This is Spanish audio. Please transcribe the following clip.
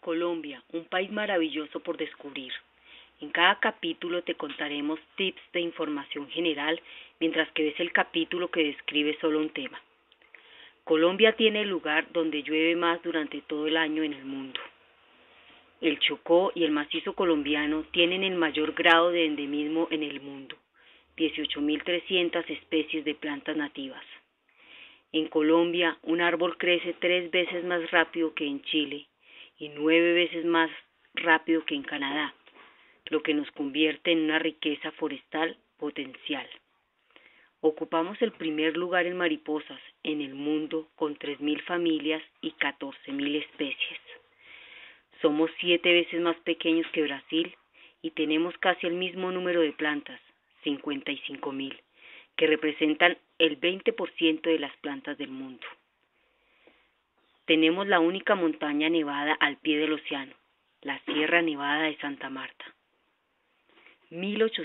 Colombia, un país maravilloso por descubrir. En cada capítulo te contaremos tips de información general mientras que ves el capítulo que describe solo un tema. Colombia tiene el lugar donde llueve más durante todo el año en el mundo. El Chocó y el macizo colombiano tienen el mayor grado de endemismo en el mundo, 18.300 especies de plantas nativas. En Colombia, un árbol crece tres veces más rápido que en Chile y nueve veces más rápido que en Canadá, lo que nos convierte en una riqueza forestal potencial. Ocupamos el primer lugar en mariposas en el mundo con 3.000 familias y 14.000 especies. Somos siete veces más pequeños que Brasil y tenemos casi el mismo número de plantas, 55.000, que representan el 20% de las plantas del mundo. Tenemos la única montaña nevada al pie del océano, la Sierra Nevada de Santa Marta.